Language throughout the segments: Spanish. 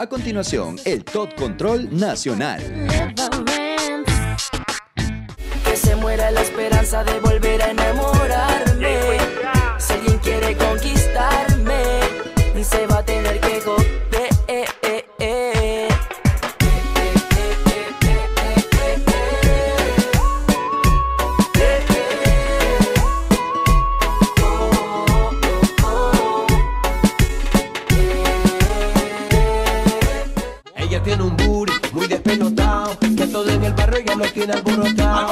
A continuación, el Top Control Nacional. Que se muera la esperanza de volver a enamorarme. Ella tiene un booty muy despelotado, que todo en el barrio ya lo tiene alborotado.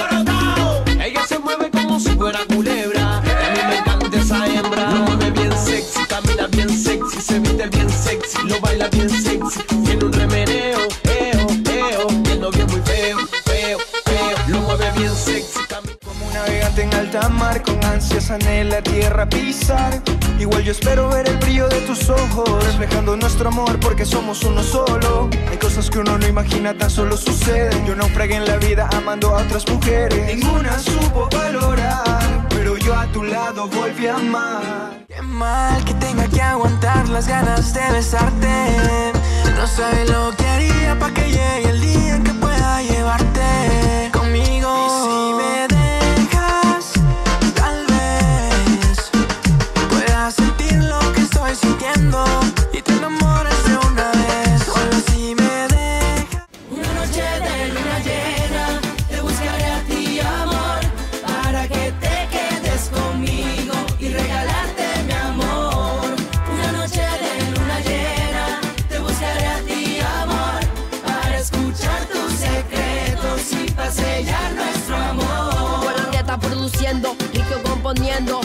Ella se mueve como si fuera culebra, alta mar con ansias anhela tierra pisar. Igual yo espero ver el brillo de tus ojos Reflejando nuestro amor porque somos uno solo. Hay cosas que uno no imagina tan solo suceden. Yo naufragué en la vida amando a otras mujeres. Ninguna supo valorar Pero yo a tu lado volví a amar. Qué mal que tenga que aguantar las ganas de besarte. Una noche de luna llena, te buscaré a ti amor, para que te quedes conmigo y regalarte mi amor. Una noche de luna llena, te buscaré a ti amor, para escuchar tus secretos y sellar nuestro amor. ¿Cuál ande está produciendo, rico componiendo?